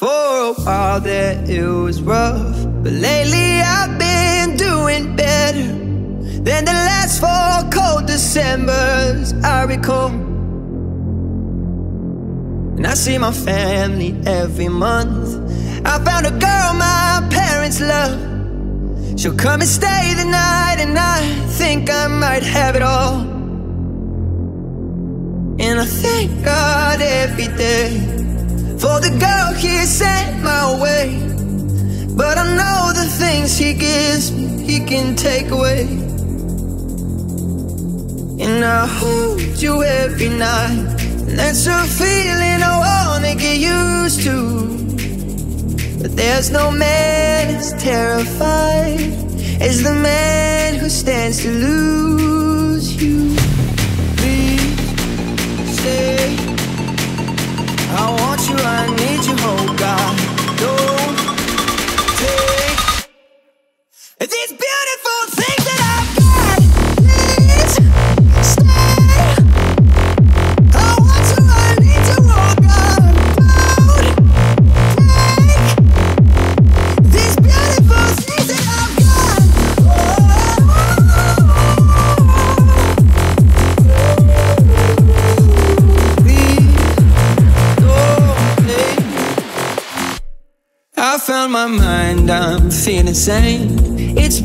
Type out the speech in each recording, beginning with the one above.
For a while there it was rough, but lately I've been doing better than the last four cold Decembers I recall. And I see my family every month. I found a girl my parents love. She'll come and stay the night, and I think I might have it all. And I thank God every day for the girl he sent my way. But I know the things he gives me, he can take away. And I hold you every night, and that's a feeling I wanna get used to. But there's no man as terrified as the man who stands to lose you. These I found my mind, I'm feeling sane. It's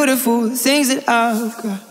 beautiful things that I've got.